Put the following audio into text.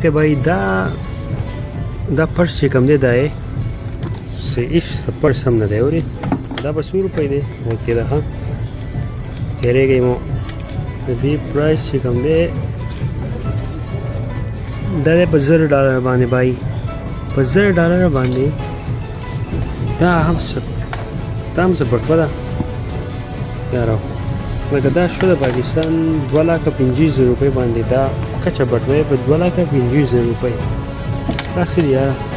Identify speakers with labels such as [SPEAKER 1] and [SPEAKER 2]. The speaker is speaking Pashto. [SPEAKER 1] ته بای دا دا پرس چې کوم دی دا یې سه هیڅ سپر سم نه دی اوري دا به 100 روپۍ دی اوکې دا ها هرېږي مو د دې پرایس چې کوم دی دا دی په زر ډالر باندې بای په زر ډالر باندې دا هم سب دا هم سپټ ولا یارو لکه دا شو د پاکستان دوه لکه پنځه زره روپۍ باندې دا کچه بټوې په دوه لکه پنځه زره روپۍ داسې یاره